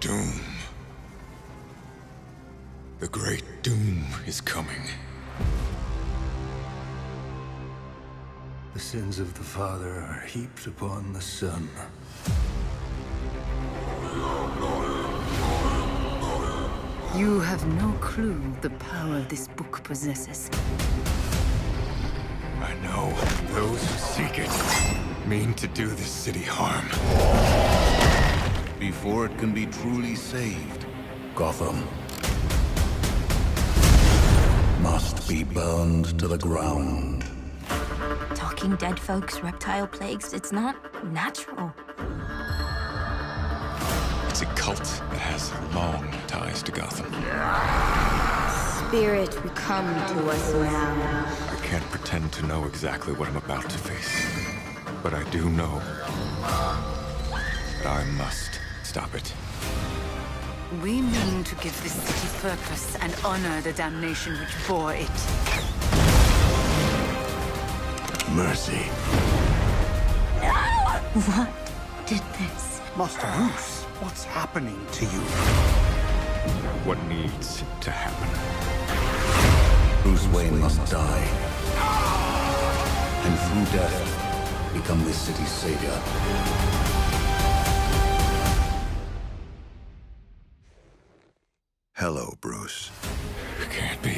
Doom. The great doom is coming. The sins of the father are heaped upon the son. You have no clue the power this book possesses. I know those who seek it mean to do this city harm. Before it can be truly saved, Gotham must be burned to the ground. Talking dead folks, reptile plagues, it's not natural. It's a cult that has long ties to Gotham. Spirit, come to us now. I can't pretend to know exactly what I'm about to face. But I do know that I must stop it. We mean to give this city purpose and honor the damnation which bore it. Mercy. What did this? Master Bruce, what's happening to you? What needs to happen? Bruce Wayne must die. And through death, become this city's savior. Hello, Bruce. It can't be.